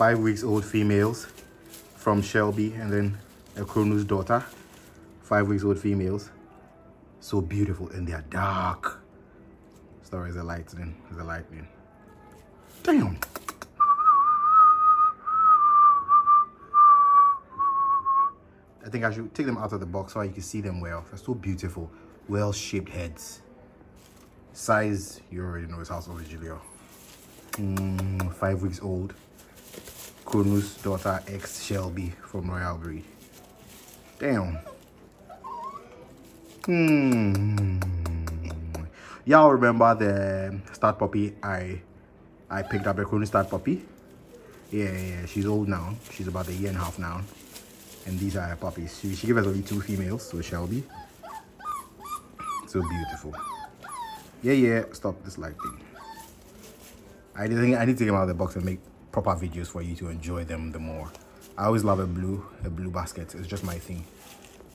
five weeks old females from Shelby and then a Cronos daughter. Five weeks old females. So beautiful and they're dark. Sorry, the lightning. The lightning. Damn. I think I should take them out of the box so you can see them well. They're so beautiful. Well-shaped heads. Size, you already know, it's Haus of Vigilio. Mm, five weeks old. Cronos daughter X Shelby from Royal Breed. Damn. Hmm. Y'all remember the start puppy I I picked up a Cronos start puppy? Yeah, yeah, she's old now. She's about a year and a half now. And these are her puppies. She, she gave us only two females, so Shelby. So beautiful. Yeah, yeah, stop this light thing. I think I need to take out of the box and make proper videos for you to enjoy them the more. I always love a blue, a blue basket. It's just my thing.